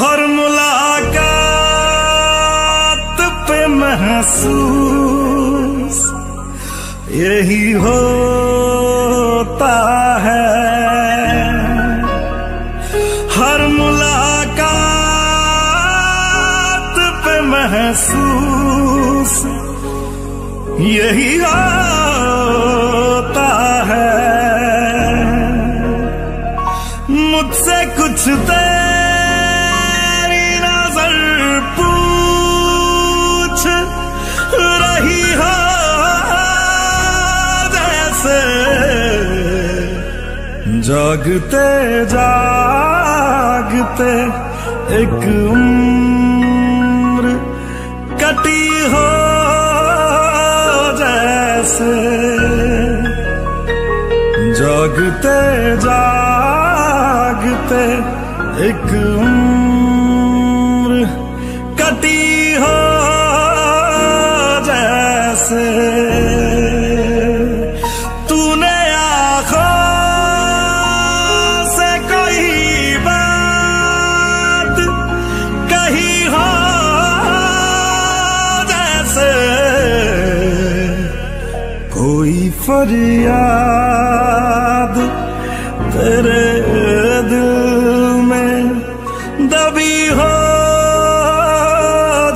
हर मुलाकात पे महसूस यही होता है। हर मुलाकात पे महसूस यही होता है। मुझसे कुछ जागते जागते एक उम्र कटी हो जैसे। जागते जागते एक उम्र कटी हो जैसे। फरियाद तेरे दिल में दबी हो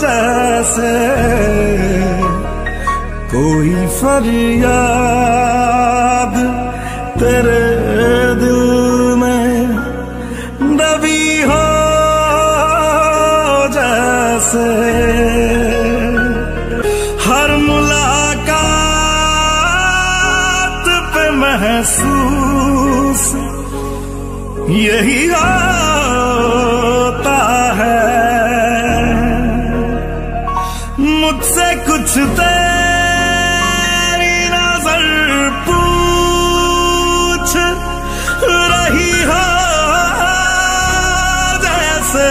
जैसे कोई फरियाद तेरे महसूस यही होता है। मुझसे कुछ तेरी नज़र पूछ रही हो जैसे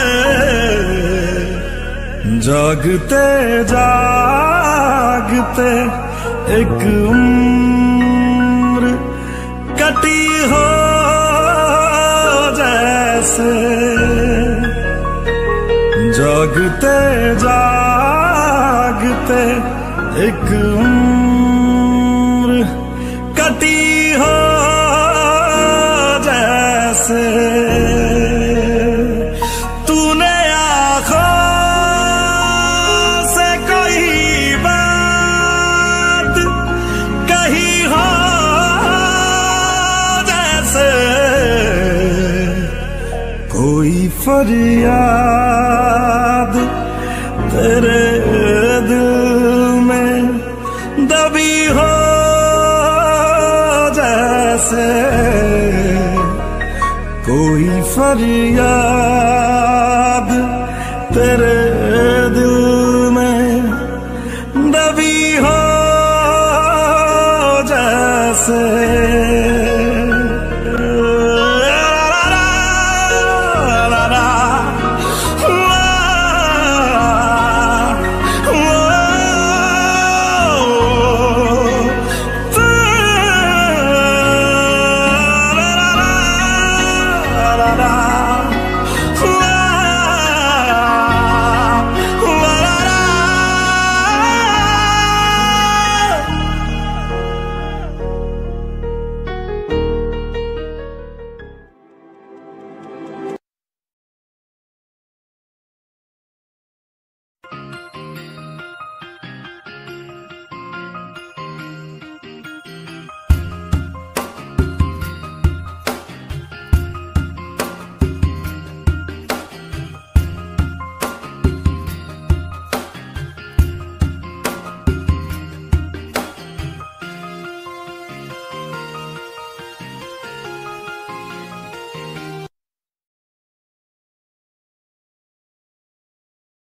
जागते जागते एक उम्र जागते जागते एक उम्र कटी हो जैसे कोई फरियाद, तेरे दिल में दबी हो जैसे कोई फरियाद, तेरे दिल में दबी हो जैसे